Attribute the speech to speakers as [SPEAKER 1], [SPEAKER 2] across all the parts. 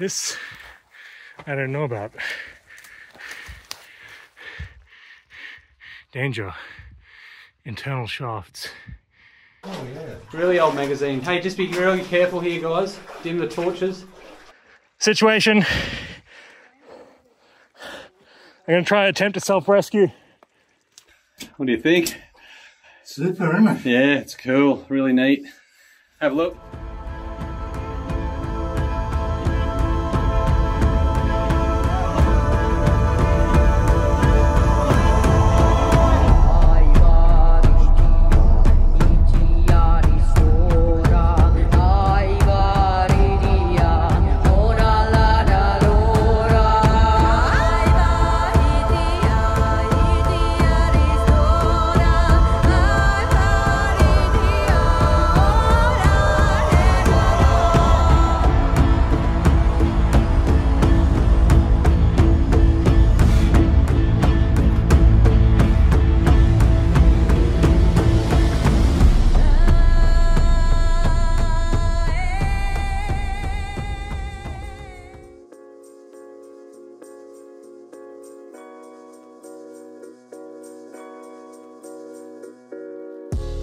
[SPEAKER 1] This, I don't know about. Danger. Internal shafts.
[SPEAKER 2] Oh yeah.
[SPEAKER 3] Really old magazine. Hey, just be really careful here, guys. Dim the torches.
[SPEAKER 1] Situation. I'm gonna try attempt a self-rescue.
[SPEAKER 3] What do you think?
[SPEAKER 2] Super, isn't it?
[SPEAKER 3] Yeah, it's cool. Really neat. Have a look.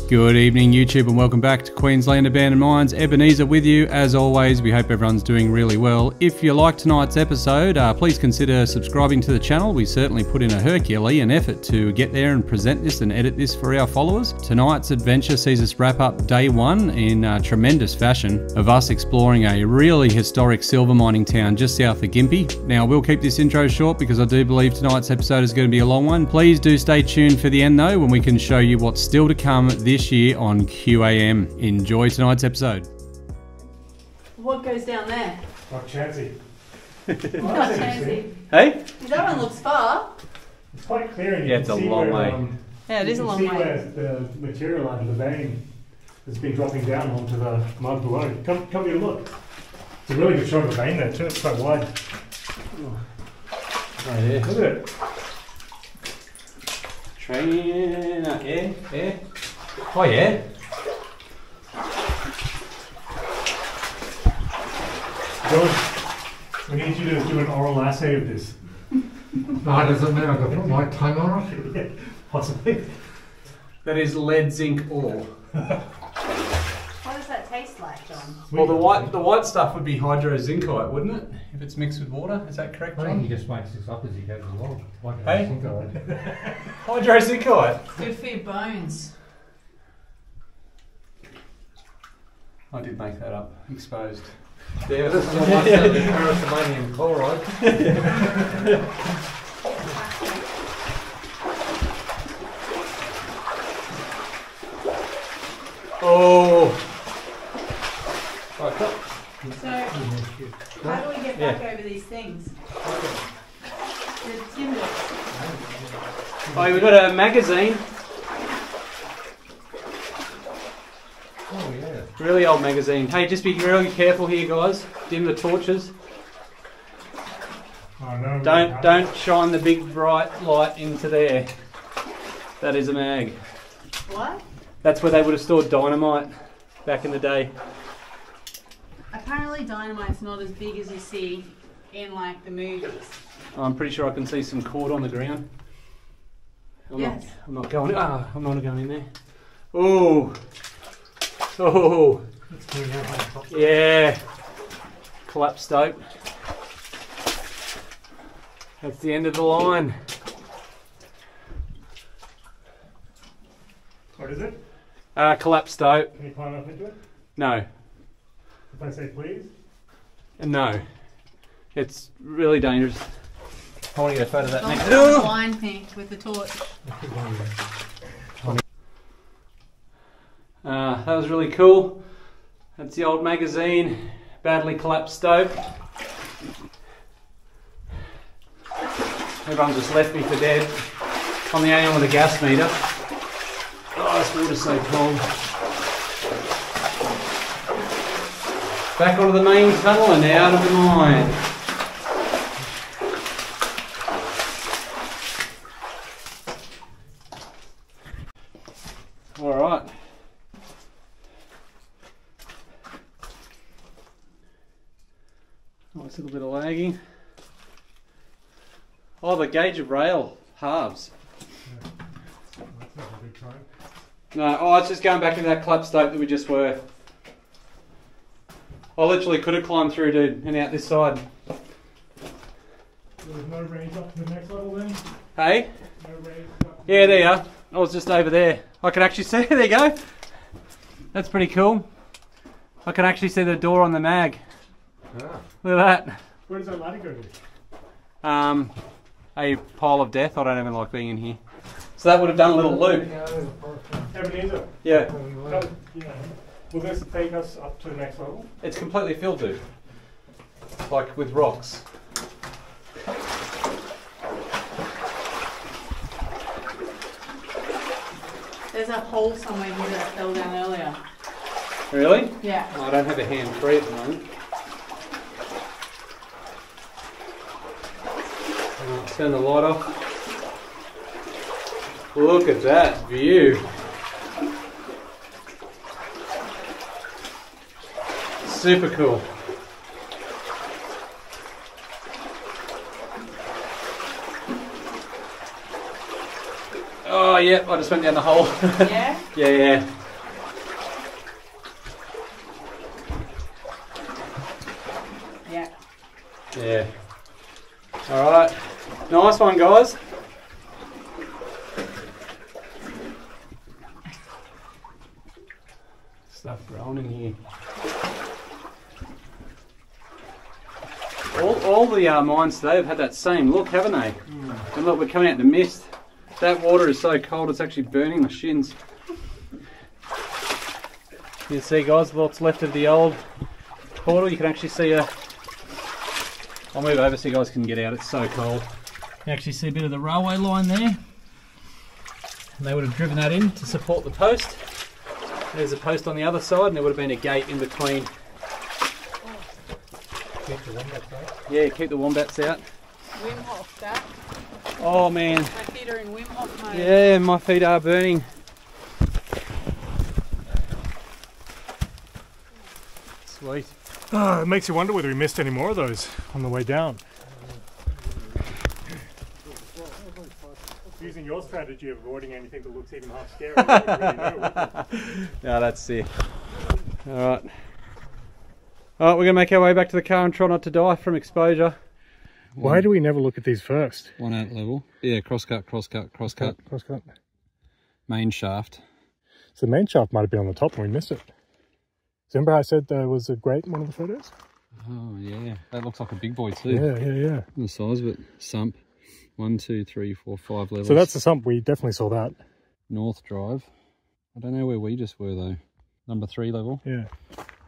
[SPEAKER 3] Good evening, YouTube, and welcome back to Queensland Abandoned Mines. Ebenezer with you, as always. We hope everyone's doing really well. If you like tonight's episode, uh, please consider subscribing to the channel. We certainly put in a Herculean effort to get there and present this and edit this for our followers. Tonight's adventure sees us wrap up day one in uh, tremendous fashion of us exploring a really historic silver mining town just south of Gympie. Now, we'll keep this intro short because I do believe tonight's episode is going to be a long one. Please do stay tuned for the end, though, when we can show you what's still to come this this year on QAM. Enjoy tonight's episode.
[SPEAKER 4] What goes down there?
[SPEAKER 1] Not chancy.
[SPEAKER 4] Not fancy.
[SPEAKER 3] Hey?
[SPEAKER 4] That one looks far.
[SPEAKER 1] It's quite clear. And you
[SPEAKER 3] Yeah, it's a long
[SPEAKER 1] where,
[SPEAKER 3] way.
[SPEAKER 1] Um,
[SPEAKER 4] Yeah, it
[SPEAKER 1] you
[SPEAKER 4] is a
[SPEAKER 1] can
[SPEAKER 4] long
[SPEAKER 1] see where the material under the vein has been dropping down onto the mud below. Come, come here, look. It's a really good shot of the vein there too. It's quite wide.
[SPEAKER 3] Right here.
[SPEAKER 1] Look at it.
[SPEAKER 3] Train, uh, yeah, yeah. Oh, yeah.
[SPEAKER 1] George, we need you to do an oral assay of this.
[SPEAKER 2] No, it doesn't mean I've got to put my tongue on it.
[SPEAKER 1] Possibly.
[SPEAKER 3] That is lead zinc ore.
[SPEAKER 4] What does that taste like, John?
[SPEAKER 3] Well, the white the white stuff would be hydrozincite, wouldn't it? If it's mixed with water, is that correct,
[SPEAKER 2] I think he
[SPEAKER 3] John?
[SPEAKER 2] just makes this up as he goes along. Like
[SPEAKER 3] Hey?
[SPEAKER 2] I think I
[SPEAKER 3] Hydrozincite.
[SPEAKER 4] Good for your bones.
[SPEAKER 3] I did make that up. Exposed.
[SPEAKER 2] Yeah, this is almost certainly paracetamonium chloride.
[SPEAKER 3] Oh. Right, cut.
[SPEAKER 4] So, mm-hmm. how do we get back over these things? The timbers.
[SPEAKER 3] Oh, we've got a magazine.
[SPEAKER 2] Oh yeah.
[SPEAKER 3] Really old magazine. Hey, just be really careful here, guys. Dim the torches.
[SPEAKER 1] Oh, no,
[SPEAKER 3] Don't don't shine the big bright light into there. That is a mag.
[SPEAKER 4] What?
[SPEAKER 3] That's where they would have stored dynamite back in the day.
[SPEAKER 4] Apparently dynamite's not as big as you see in like the movies.
[SPEAKER 3] I'm pretty sure I can see some cord on the ground. I'm
[SPEAKER 4] Yes.
[SPEAKER 3] not. I'm not going. Ah, I'm not going in there. Oh. Oh. Yeah. Collapsed stope. That's the end of the line.
[SPEAKER 1] What is it?
[SPEAKER 3] Uh, collapsed stope.
[SPEAKER 1] Can you climb up into it?
[SPEAKER 3] No.
[SPEAKER 1] If I say please.
[SPEAKER 3] No. It's really dangerous. I want to get a photo of that
[SPEAKER 4] Don't
[SPEAKER 3] next.
[SPEAKER 4] put on blind thing with the torch.
[SPEAKER 3] Uh, that was really cool. That's the old magazine, badly collapsed stope. Everyone just left me for dead. I'm the only one with a gas meter. Oh, this water's so cold. Back onto the main tunnel and out of the mine. All right. Nice little bit of lagging. Of rail halves.
[SPEAKER 1] That's not a big time.
[SPEAKER 3] No, oh, it's just going back into that clap stope that we just were. I literally could have climbed through, dude, and out this side.
[SPEAKER 1] There's no range up to the next level then?
[SPEAKER 3] Hey?
[SPEAKER 1] No range up
[SPEAKER 3] Yeah, there you are. I was just over there. I can actually see. There you go. That's pretty cool. I can actually see the door on the mag.
[SPEAKER 2] Ah.
[SPEAKER 3] Look at that.
[SPEAKER 1] Where does that ladder go to?
[SPEAKER 3] Um, a pile of death. I don't even like being in here. So that would have done a little loop.
[SPEAKER 1] Ebenezer,
[SPEAKER 3] Yeah,
[SPEAKER 1] come, yeah. will this take us up to the next level?
[SPEAKER 3] it's completely filled, dude. Like with rocks.
[SPEAKER 4] There's a hole somewhere here that fell down earlier.
[SPEAKER 3] Really?
[SPEAKER 4] Yeah.
[SPEAKER 3] Oh, I don't have a hand free at the moment. Alright, Turn the light off. Look at that view. Super cool. Oh, yep, I just went down the hole.
[SPEAKER 4] Yeah?
[SPEAKER 3] yeah, yeah.
[SPEAKER 4] Yeah.
[SPEAKER 3] Yeah. All right. Nice one, guys. Stuff growing in here. All, all the uh, mines today have had that same look, haven't they? And look, we're coming out in the mist. That water is so cold, it's actually burning my shins. You see, guys, what's left of the old portal. You can actually see a I'll move over so you guys can get out. It's so cold. You actually see a bit of the railway line there. And they would have driven that in to support the post. There's a post on the other side, and there would have been a gate in between. Yeah, keep the wombats out.
[SPEAKER 4] Wim Hof, that.
[SPEAKER 3] Oh man,
[SPEAKER 4] My feet are in Wim Hof mode.
[SPEAKER 3] yeah, my feet are burning. Sweet.
[SPEAKER 1] Ah, it makes you wonder whether we missed any more of those on the way down. Using your strategy of avoiding anything that looks even half scary. you don't really know.
[SPEAKER 3] Yeah, that's sick. All right. All right, we're gonna make our way back to the car and try not to die from exposure.
[SPEAKER 1] Why do we never look at these first?
[SPEAKER 3] One out level. Yeah, cross cut, cross cut, cross cut.
[SPEAKER 1] Cross cut.
[SPEAKER 3] Main shaft.
[SPEAKER 1] So the main shaft might have been on the top and we missed it. Remember I said there was a grate in one of the photos?
[SPEAKER 3] Oh yeah, that looks like a big boy too.
[SPEAKER 1] Yeah, yeah, yeah.
[SPEAKER 3] The size of it. Sump. One, two, three, four, five levels.
[SPEAKER 1] So that's the sump. We definitely saw that.
[SPEAKER 3] North Drive. I don't know where we just were though. Number three level.
[SPEAKER 1] Yeah.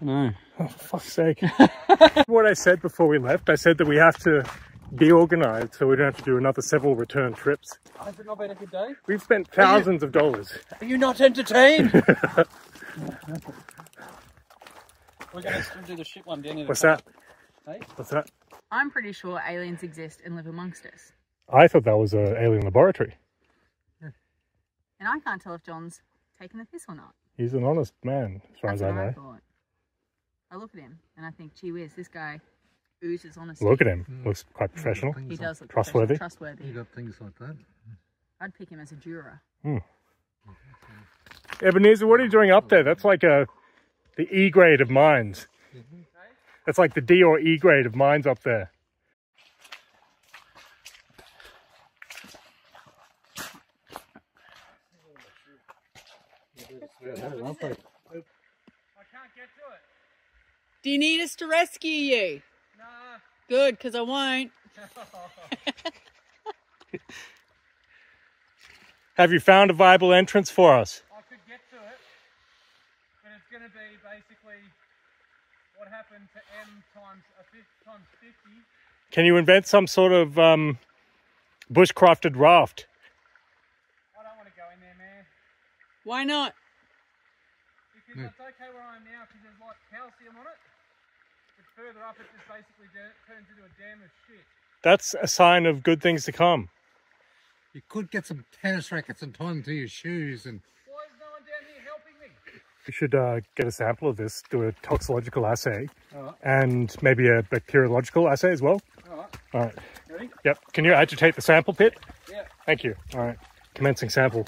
[SPEAKER 3] No.
[SPEAKER 1] Oh, for fuck's sake. what I said before we left, I said that we have to be organised so we don't have to do another several return trips.
[SPEAKER 3] Has it not been a good day?
[SPEAKER 1] We've spent thousands of dollars.
[SPEAKER 3] Are you not entertained? We're gonna still do the shit one down here.
[SPEAKER 1] What's that?
[SPEAKER 3] Hey?
[SPEAKER 1] What's that?
[SPEAKER 4] I'm pretty sure aliens exist and live amongst us.
[SPEAKER 1] I thought that was an alien laboratory.
[SPEAKER 4] And I can't tell if John's taking the piss or not.
[SPEAKER 1] He's an honest man, as far
[SPEAKER 4] That's
[SPEAKER 1] as I
[SPEAKER 4] what I
[SPEAKER 1] know.
[SPEAKER 4] thought. I look at him and I think, gee whiz, this guy oozes honesty.
[SPEAKER 1] Look at him. Hmm. Looks quite professional.
[SPEAKER 4] He does look
[SPEAKER 1] Trustworthy.
[SPEAKER 4] professional, Trustworthy.
[SPEAKER 2] You got things like that.
[SPEAKER 4] I'd pick him as a juror. Hmm.
[SPEAKER 1] Ebenezer, what are you doing up there? That's like a the E grade of mines. Mm-hmm. That's like the D or E grade of mines up there.
[SPEAKER 4] Do you need us to rescue you? Nah. Good, because I won't.
[SPEAKER 1] Have you found a viable entrance for us?
[SPEAKER 3] I could get to it, but it's going to be basically what happened to M times a fifth times fifty.
[SPEAKER 1] Can you invent some sort of um, bushcrafted raft?
[SPEAKER 3] I don't want to go in there, man,
[SPEAKER 4] Why not?
[SPEAKER 3] Because it's okay where I am now because there's like calcium on it. But further up, it just basically turns into a dam of shit.
[SPEAKER 1] That's a sign of good things to come.
[SPEAKER 2] You could get some tennis rackets and tie them to your shoes and
[SPEAKER 3] Why is no one down here helping me?
[SPEAKER 1] We should uh, get a sample of this, do a toxicological assay,
[SPEAKER 3] Alright.
[SPEAKER 1] and maybe a bacteriological assay as well.
[SPEAKER 3] Alright.
[SPEAKER 1] All right.
[SPEAKER 3] Ready?
[SPEAKER 1] Yep. Can you agitate the sample pit?
[SPEAKER 3] Yeah.
[SPEAKER 1] Thank you. All right. Commencing sample.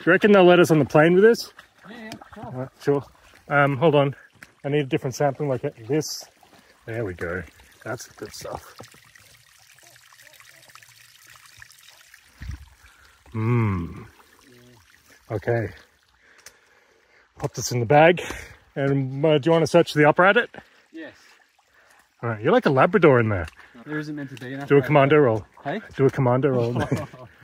[SPEAKER 1] Do you reckon they'll let us on the plane with this?
[SPEAKER 3] Yeah, sure.
[SPEAKER 1] Right, sure. Um, hold on. I need a different sampling like this. There we go. That's good stuff. Mmm. Okay. Pop this in the bag. And uh, do you want to search the upper adit?
[SPEAKER 3] Yes.
[SPEAKER 1] All right. You're like a Labrador in there.
[SPEAKER 3] There isn't meant to be enough.
[SPEAKER 1] Do a commando roll.
[SPEAKER 3] Hey?
[SPEAKER 1] Do a commando roll.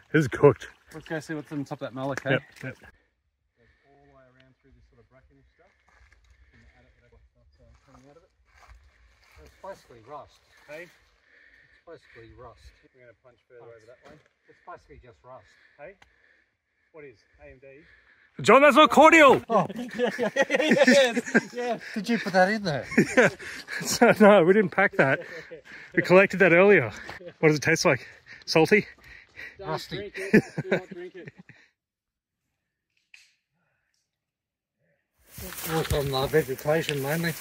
[SPEAKER 3] this is, uh,
[SPEAKER 1] this is cooked.
[SPEAKER 3] let's go see what's on top of that mullet, okay?
[SPEAKER 1] Yep. yep.
[SPEAKER 3] all the way through this sort of brackenish stuff. And add it with that stuff, uh, coming out of it.
[SPEAKER 2] It's basically rust.
[SPEAKER 3] Hey,
[SPEAKER 2] It's basically rust.
[SPEAKER 3] we're going to punch further over that way.
[SPEAKER 2] It's basically just rust.
[SPEAKER 3] Hey, what is AMD?
[SPEAKER 1] John, that's not cordial. Oh, yeah, yeah, yeah.
[SPEAKER 2] Did you put that in there? Yeah.
[SPEAKER 1] no, we didn't pack that. We collected that earlier. What does it taste like? Salty?
[SPEAKER 2] Rusty.
[SPEAKER 3] Drink it. Do not drink it.
[SPEAKER 2] Work on the vegetation mainly.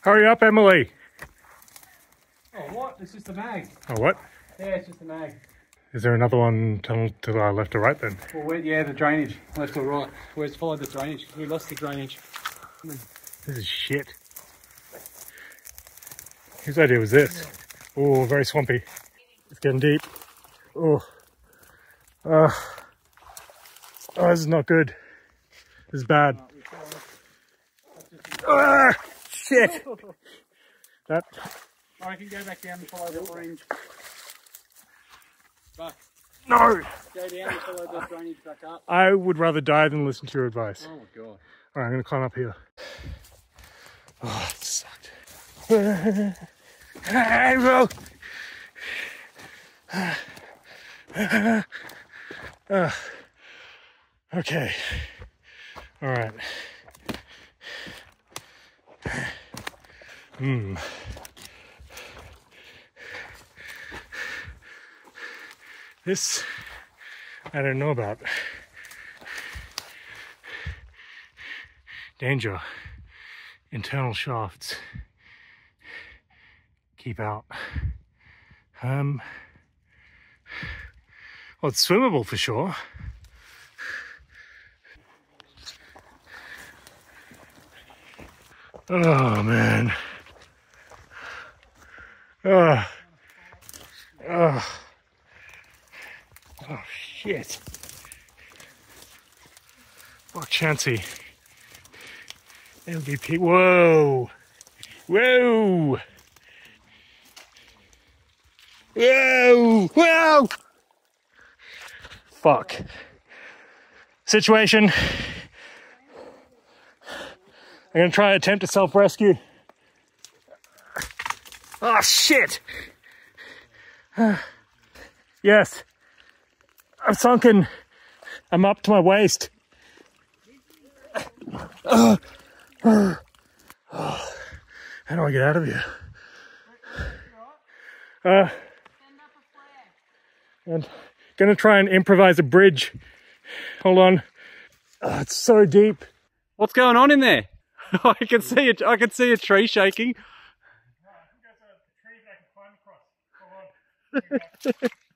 [SPEAKER 1] Hurry up, Emily.
[SPEAKER 3] Oh, what? It's just a mag.
[SPEAKER 1] Oh, what?
[SPEAKER 3] Yeah, it's just a mag.
[SPEAKER 1] Is there another one tunnel to the left or right then?
[SPEAKER 3] Well, where, yeah, the drainage, left or right. Where's followed the drainage? We lost the drainage.
[SPEAKER 1] This is shit. Whose idea was this? Oh, very swampy. It's getting deep. Oh. Uh, oh, this is not good. This is bad. Ah, shit. That,
[SPEAKER 3] I can go back down and follow the orange. Buck,
[SPEAKER 1] no!
[SPEAKER 3] go down and follow the drainage back up.
[SPEAKER 1] I would rather die than listen to your advice.
[SPEAKER 3] Oh my god.
[SPEAKER 1] All right, I'm gonna climb up here. Oh, it sucked. Hey, bro. Uh, okay. All right. Hmm. This I don't know about. Danger. Internal shafts. Keep out. Um. Well, it's swimmable for sure. Oh man. Oh. Oh shit. Fuck Chancy. MVP. Whoa. Whoa. Whoa. Whoa. Fuck. Situation. I'm gonna try attempt to self-rescue. Oh shit. yes. I'm sunken. I'm up to my waist. How do I get out of here? Uh, and gonna try and improvise a bridge. Hold on. Oh, it's so deep.
[SPEAKER 3] What's going on in there? I can see it. I can see a tree shaking.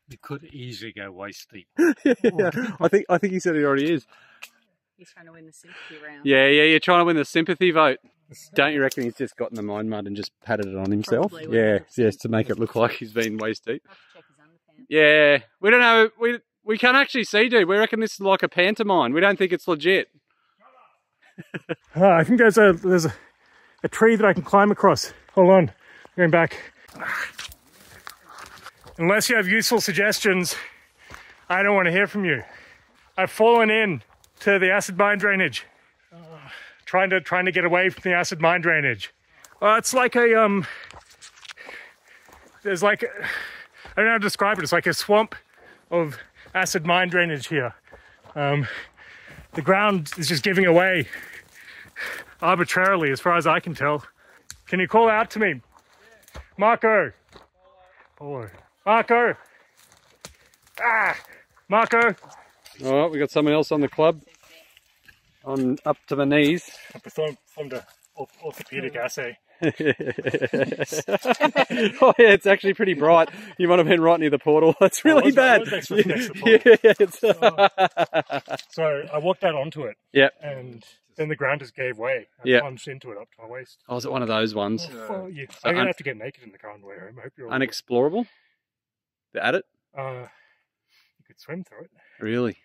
[SPEAKER 2] You could easily go waist deep.
[SPEAKER 3] yeah, I think I think he said he already is.
[SPEAKER 4] He's trying to win the sympathy round.
[SPEAKER 3] Yeah, yeah, you're trying to win the sympathy vote. Don't you reckon he's just gotten the mind mud and just patted it on himself?
[SPEAKER 4] Probably,
[SPEAKER 3] yeah,
[SPEAKER 4] 100%.
[SPEAKER 3] yes, to make it look like he's been waist deep.
[SPEAKER 4] I'll have to check his underpants.
[SPEAKER 3] Yeah, we don't know. We we can't actually see, dude. We reckon this is like a pantomime. We don't think it's legit.
[SPEAKER 1] Uh, I think there's a there's a, a tree that I can climb across. Hold on, going back. Unless you have useful suggestions, I don't want to hear from you. I've fallen in to the acid mine drainage, uh, trying to trying to get away from the acid mine drainage. Uh, it's like a um. There's like I don't know how to describe it. It's like a swamp of acid mine drainage here. Um, The ground is just giving away arbitrarily, as far as I can tell. Can you call out to me? Marco. Polo. Marco. Ah, Marco.
[SPEAKER 3] All right, we got someone else on the club. On up to my knees.
[SPEAKER 1] I performed, performed a orthopedic assay.
[SPEAKER 3] oh yeah, it's actually pretty bright. You might have been right near the portal. That's really bad.
[SPEAKER 1] was next to- next to the
[SPEAKER 3] yeah, it's-
[SPEAKER 1] So I walked out onto it,
[SPEAKER 3] Yep.
[SPEAKER 1] and then the ground just gave way. I
[SPEAKER 3] Yeah.
[SPEAKER 1] plunged into it up to my waist.
[SPEAKER 3] Oh, was it one of those ones?
[SPEAKER 1] Oh, you.
[SPEAKER 3] So
[SPEAKER 1] I'm gonna have to get naked in the car on the way home. I hope you're
[SPEAKER 3] Unexplorable? They're at it?
[SPEAKER 1] Uh, you could swim through it.
[SPEAKER 3] Really?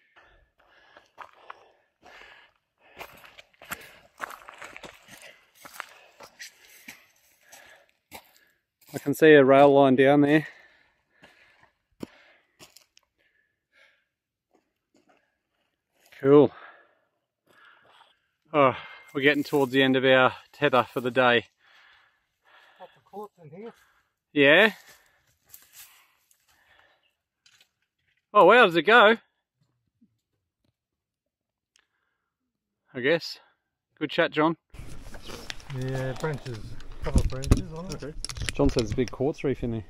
[SPEAKER 3] I can see a rail line down there. Cool. Oh, we're getting towards the end of our tether for the day. Yeah. Oh, wow, does it go? I guess. Good chat, John.
[SPEAKER 2] Yeah, branches, A couple of branches on it. Okay.
[SPEAKER 3] John said there's a big quartz reef oh, in there.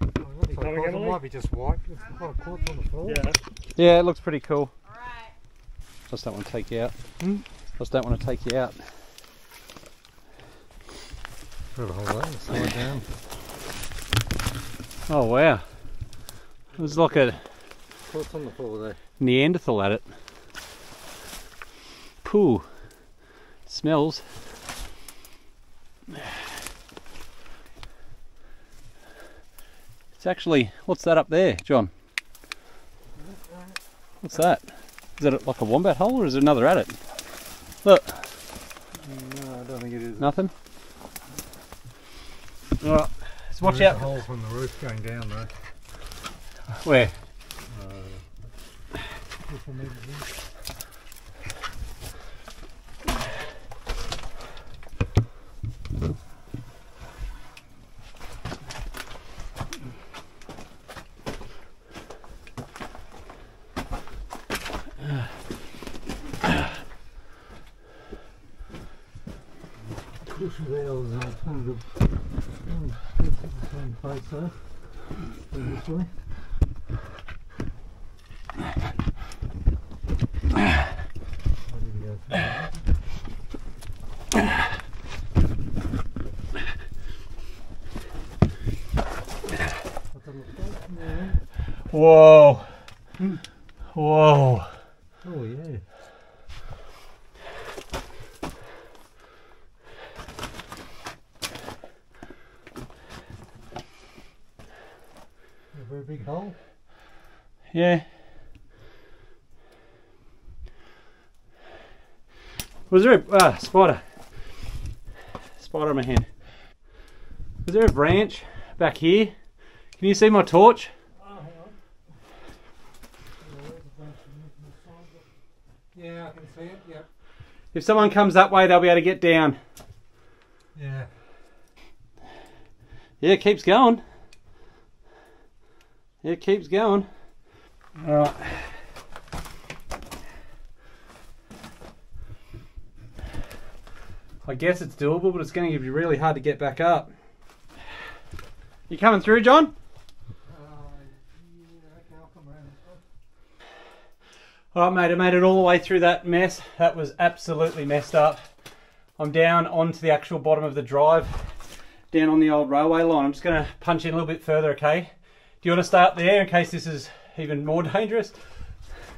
[SPEAKER 1] Coming,
[SPEAKER 2] It
[SPEAKER 1] Emily?
[SPEAKER 2] might be just white. There's a lot of quartz on the floor.
[SPEAKER 1] Yeah.
[SPEAKER 3] Yeah, it looks pretty cool.
[SPEAKER 4] Alright.
[SPEAKER 3] Just don't want to take you out. Hmm? Just don't want to take you out.
[SPEAKER 2] Put a whole lot, slow it down.
[SPEAKER 3] Oh, wow. There's like a
[SPEAKER 2] Quartz on the floor there.
[SPEAKER 3] Neanderthal at it. Poo. Smells. It's actually, what's that up there, John? What's that? Is that like a wombat hole or is there another adit? Look,
[SPEAKER 2] No, I don't think it is.
[SPEAKER 3] nothing. Alright, let's watch
[SPEAKER 2] There is
[SPEAKER 3] out.
[SPEAKER 2] a hole from the roof going down though.
[SPEAKER 3] Where?
[SPEAKER 2] This one maybe is. Push rails and alternative. um, get to the same place. Go This way. I didn't go through that. What the look like? Yeah.
[SPEAKER 3] Whoa. Whoa.
[SPEAKER 2] Oh yeah. A very big hole.
[SPEAKER 3] Yeah. Was there a ah, spider? Spider on my hand. Was there a branch back here? Can you see my torch?
[SPEAKER 2] Yeah, I can see it. Yep.
[SPEAKER 3] If someone comes that way, they'll be able to get down.
[SPEAKER 2] Yeah.
[SPEAKER 3] Yeah, it keeps going. Yeah, it keeps going. Alright. I guess it's doable, but it's going to be really hard to get back up. You coming through, John? Alright, mate, I made it all the way through that mess. That was absolutely messed up. I'm down onto the actual bottom of the drive, down on the old railway line. I'm just going to punch in a little bit further, okay? Do you want to stay up there in case this is even more dangerous?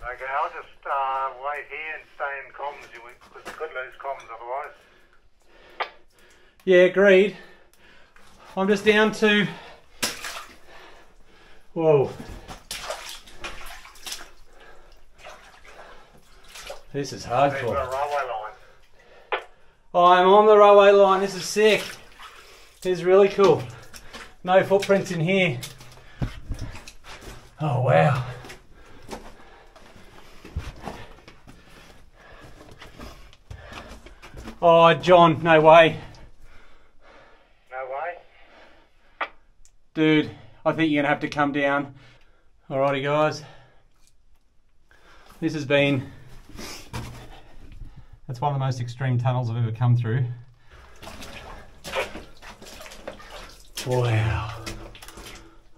[SPEAKER 5] Okay, I'll just uh, wait here and stay in comms you- because we could lose comms otherwise.
[SPEAKER 3] Yeah, agreed. I'm just down to. Whoa. This is
[SPEAKER 5] We've got a
[SPEAKER 3] hardcore. I'm on the railway line. This is sick. This is really cool. No footprints in here. Oh, wow. Oh, John, no way.
[SPEAKER 5] No way.
[SPEAKER 3] Dude, I think you're gonna have to come down. Alrighty, guys. This has been That's one of the most extreme tunnels I've ever come through. Wow.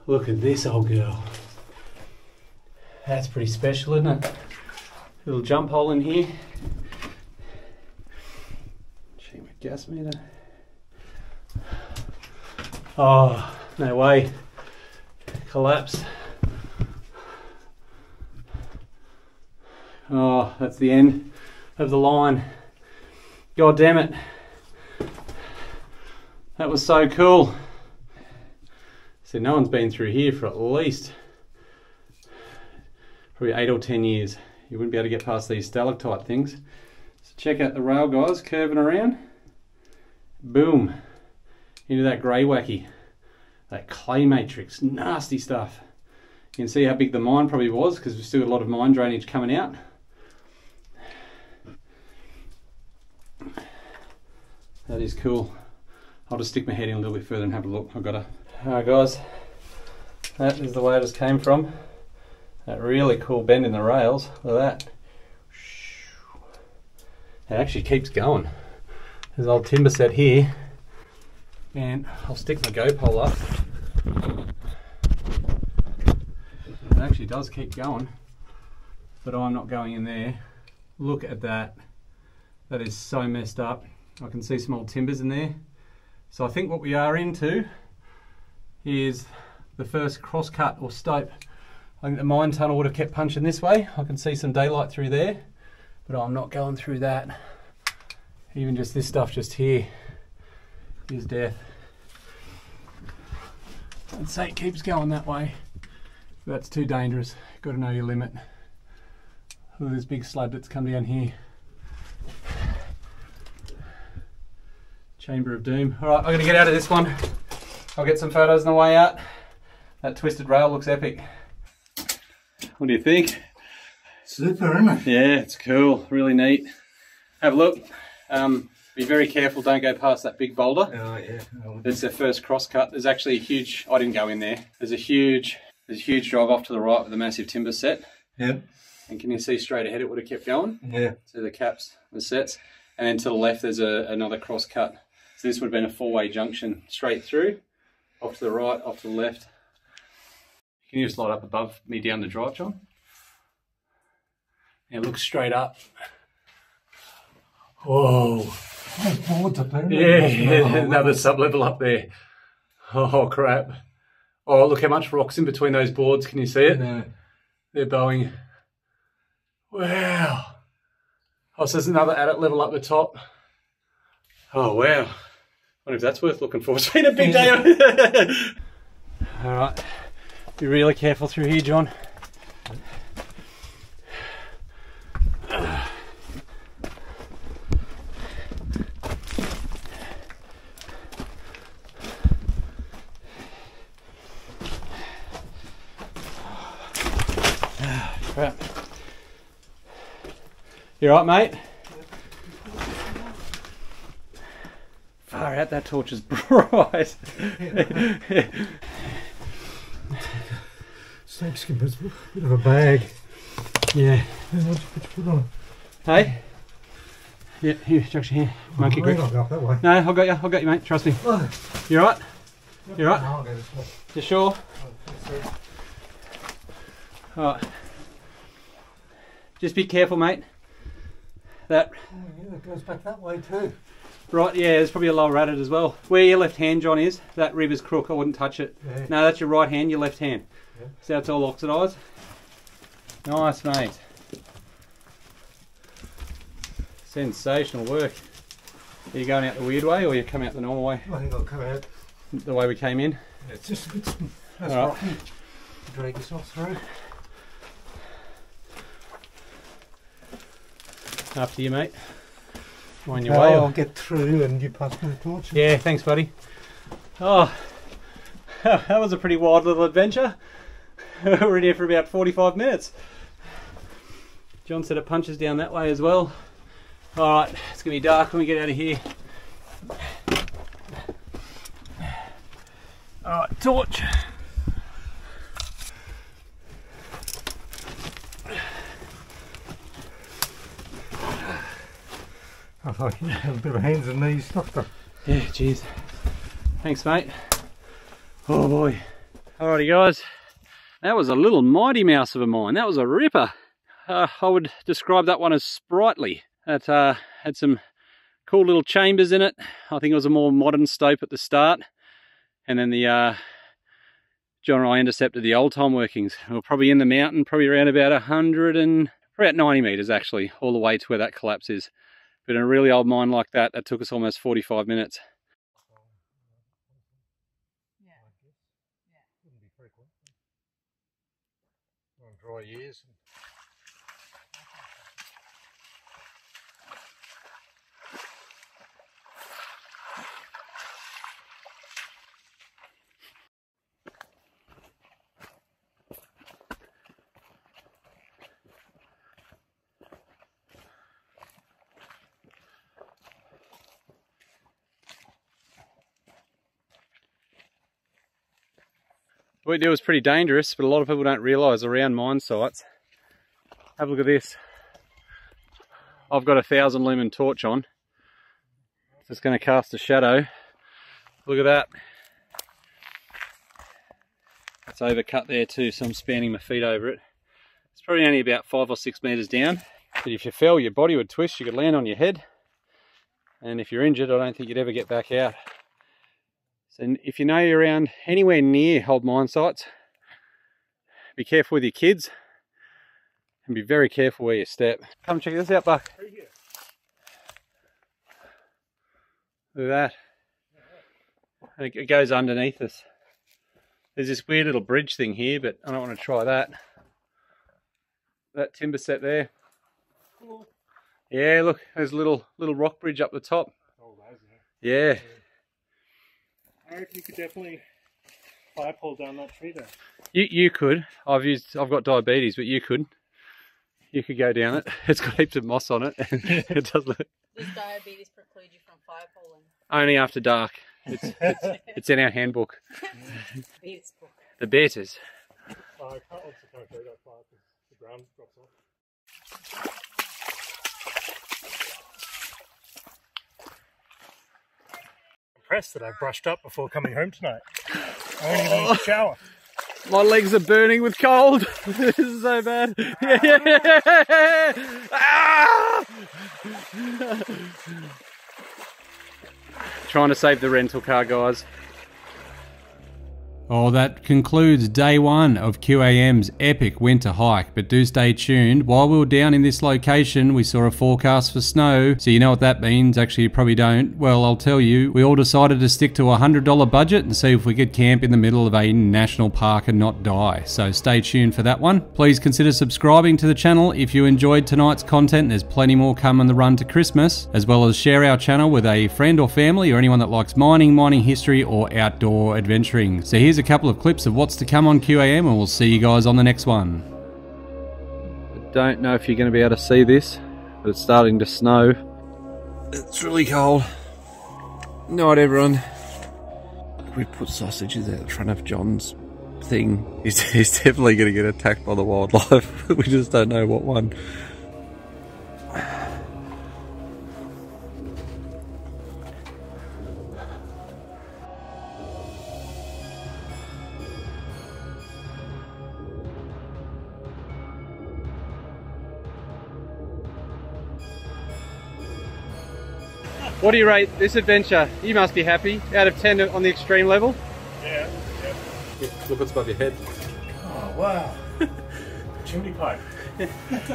[SPEAKER 3] Look at this old girl. That's pretty special, isn't it? Little jump hole in here. Check my gas meter. Oh, no way. Collapse. Oh, that's the end of the line. God damn it. That was so cool. So no one's been through here for at least probably eight or ten years. You wouldn't be able to get past these stalactite things. So check out the rail guys curving around. Boom. Into that greywacke. That clay matrix. Nasty stuff. You can see how big the mine probably was because we've still got a lot of mine drainage coming out. That is cool. I'll just stick my head in a little bit further and have a look. I've got a. Alright, guys. That is the way it just came from. That really cool bend in the rails. Look at that. It actually keeps going. There's old timber set here. And I'll stick my go pole up. It actually does keep going. But I'm not going in there. Look at that. That is so messed up. I can see some old timbers in there. So I think what we are into is the first cross cut or stope. I think the mine tunnel would have kept punching this way. I can see some daylight through there, but I'm not going through that. Even just this stuff just here is death. I'd say it keeps going that way. That's too dangerous. Got to know your limit. Look at this big slab that's come down here. Chamber of Doom. All right, I'm gonna get out of this one. I'll get some photos on the way out. That twisted rail looks epic. What do you think?
[SPEAKER 2] Super, isn't it?
[SPEAKER 3] Yeah, it's cool. Really neat. Have a look. Um, be very careful. Don't go past that big boulder.
[SPEAKER 2] Oh, yeah.
[SPEAKER 3] It's their first cross cut. There's actually a huge. I didn't go in there. There's a huge. There's a huge drive off to the right with a massive timber set.
[SPEAKER 2] Yeah,
[SPEAKER 3] And can you see straight ahead? It would have kept going.
[SPEAKER 2] yeah.
[SPEAKER 3] So the caps, the sets, and then to the left there's a, another cross cut. So this would have been a four-way junction straight through, off to the right, off to the left. Can you just slide up above me down the drive, John? Yeah, look straight up. Whoa.
[SPEAKER 2] Oh, boards up there.
[SPEAKER 3] Yeah, yeah, another sub-level up there. Oh crap. Oh, look how much rock's in between those boards. Can you see it?
[SPEAKER 2] Yeah.
[SPEAKER 3] They're bowing. Wow. Oh, so there's another adit level up the top. Oh, wow. I wonder if that's worth looking for. It's been a big day. All right. Be really careful through here, John. You right, mate? Far out, that torch is bright.
[SPEAKER 2] Snake skin, but it's a bit of a bag.
[SPEAKER 3] yeah.
[SPEAKER 2] Yeah, what you put your foot on?
[SPEAKER 3] Hey? Yeah, here, Josh, here. Monkey
[SPEAKER 2] Oh,
[SPEAKER 3] grip.
[SPEAKER 2] I'll go up that way.
[SPEAKER 3] No, I'll got you, I'll got you, mate. Trust me.
[SPEAKER 2] Oh,
[SPEAKER 3] You right? You right?
[SPEAKER 2] no, I'll go this way.
[SPEAKER 3] You sure?
[SPEAKER 2] Oh.
[SPEAKER 3] Alright. Just be careful, mate. That,
[SPEAKER 2] yeah, it goes back that way too.
[SPEAKER 3] right, yeah, there's probably a lower adit as well. Where your left hand, John, is, that rib is crook. I wouldn't touch it.
[SPEAKER 2] Yeah.
[SPEAKER 3] No, that's your right hand, your left hand.
[SPEAKER 2] Yeah.
[SPEAKER 3] See how it's all oxidised? Nice, mate. Sensational work. Are you going out the weird way or you come out the normal way?
[SPEAKER 2] I think I'll come out.
[SPEAKER 3] The way we came in?
[SPEAKER 2] It's just a bit. That's
[SPEAKER 3] All right.
[SPEAKER 2] rocky. Drag yourself through.
[SPEAKER 3] After you, mate. On your
[SPEAKER 2] No,
[SPEAKER 3] way.
[SPEAKER 2] I'll
[SPEAKER 3] Or...
[SPEAKER 2] get through and you pass me the torch.
[SPEAKER 3] Yeah, thanks, buddy. Oh, that was a pretty wild little adventure. We're in here for about 45 minutes. John said it punches down that way as well. Alright, it's going to be dark when we get out of here. Alright, torch.
[SPEAKER 2] Oh, yeah, a bit of hands and knees, doctor.
[SPEAKER 3] Yeah, cheers. Thanks, mate. Oh boy. Alrighty, guys. That was a little mighty mouse of a mine. That was a ripper. Uh, I would describe that one as sprightly. It uh, had some cool little chambers in it. I think it was a more modern stope at the start. And then the uh, John and I intercepted the old time workings. We are probably in the mountain, probably around about 100 and about 90 metres actually, all the way to where that collapse is. But in a really old mine like that, that took us almost 45 minutes.
[SPEAKER 2] Frequent. On dry years.
[SPEAKER 3] We do is pretty dangerous, but a lot of people don't realise around mine sites. Have a look at this. I've got a thousand lumen torch on. It's just going to cast a shadow. Look at that. It's overcut there too, so I'm spanning my feet over it. It's probably only about five or six metres down. But if you fell, your body would twist, you could land on your head. And if you're injured, I don't think you'd ever get back out. So if you know you're around anywhere near old mine sites, be careful with your kids and be very careful where you step. Come check this out, Buck. Look at that. And it- goes underneath us. There's this weird little bridge thing here, but I don't want to try that. That timber set there. Yeah, look, there's a little little rock bridge up the top.
[SPEAKER 1] Oh.
[SPEAKER 3] Yeah.
[SPEAKER 1] I reckon you could definitely fire pole down that tree there.
[SPEAKER 3] You you could. I've used. I've got diabetes, but you could. You could go down it. It's got heaps of moss on it. it does look
[SPEAKER 4] Does diabetes preclude you from fire polling?
[SPEAKER 3] only after dark. It's it's, it's in our handbook.
[SPEAKER 4] Beats book.
[SPEAKER 3] The betas.
[SPEAKER 1] Uh, I can't obviously can't go that far because the ground drops off. Impressed that I brushed up before coming home tonight. I only need to shower.
[SPEAKER 3] My legs are burning with cold. this is so bad. Ah! Trying to save the rental car, guys. Oh, that concludes day one of QAM's epic winter hike. But do stay tuned. While we were down in this location, we saw a forecast for snow. So you know what that means? Actually, you probably don't. Well, I'll tell you. We all decided to stick to a $100 budget and see if we could camp in the middle of a national park and not die. So stay tuned for that one. Please consider subscribing to the channel if you enjoyed tonight's content. There's plenty more come on the run to Christmas, as well as share our channel with a friend or family or anyone that likes mining, mining history, or outdoor adventuring. So here's a couple of clips of what's to come on QAM, and we'll see you guys on the next one. I don't know if you're going to be able to see this, but it's starting to snow. It's really cold. Night, everyone. We put sausages out front of John's thing. He's, he's definitely going to get attacked by the wildlife. we just don't know what one. What do you rate this adventure? You must be happy. Out of 10 on the extreme level?
[SPEAKER 1] Yeah, yeah.
[SPEAKER 3] Look what's above your head.
[SPEAKER 1] Oh, wow. Chimney pipe.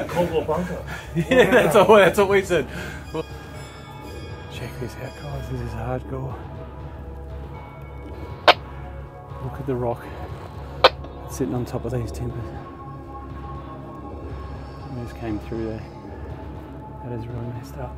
[SPEAKER 1] Coldwell bunker.
[SPEAKER 3] Yeah, that's all. That's what we said. Check this out, guys. This is hardcore. Look at the rock sitting on top of these timbers. It just came through there. That is really messed up.